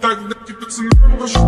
Тогда тебе цена больше